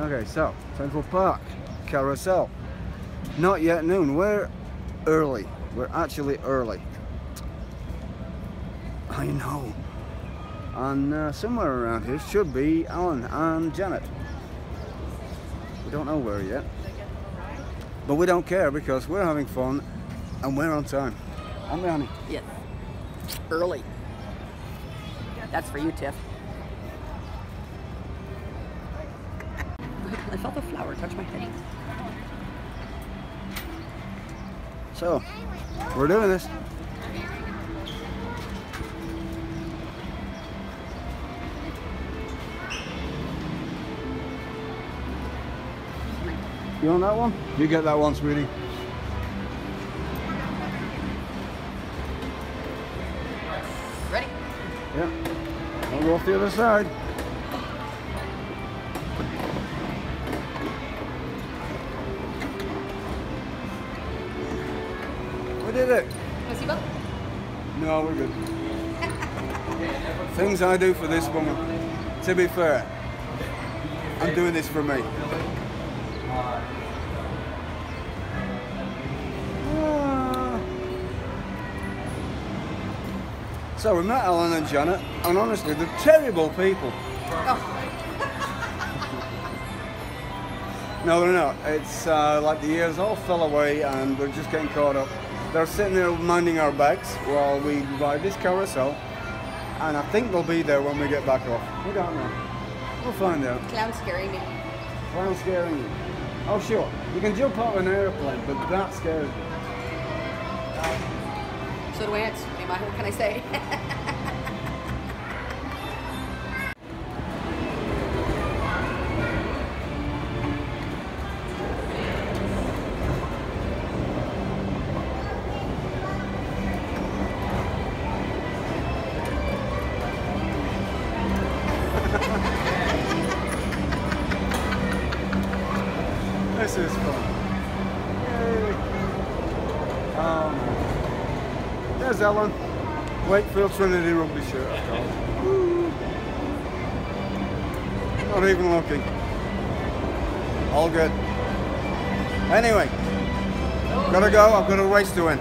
Okay, so Central Park, Carousel. Not yet noon. We're early. We're actually early. I know. And uh, somewhere around here should be Alan and Janet. We don't know where yet. But we don't care because we're having fun and we're on time. Aren't we? Yes. Early. That's for you, Tiff. I felt a flower touch my head. So, we're doing this. You want that one? You get that one, sweetie. Ready? Yeah. I'll go off the other side. We did it. No, we're good. Things I do for this woman. To be fair, I'm doing this for me. So we met Alan and Janet, and honestly, they're terrible people. No, they're not. It's uh, like the years all fell away, and we're just getting caught up. They're sitting there minding our bags while we ride this carousel, and I think they'll be there when we get back off. We don't know. We'll find out. Clown scaring me. Clown scaring you. Oh, sure. You can jump out of an airplane, but that scares me. So do ants. What can I say? This is fun. Yay. Um, there's Ellen. Wakefield Trinity rugby shirt. I've got. Not even looking. All good. Anyway, gotta go. I've got a race to win.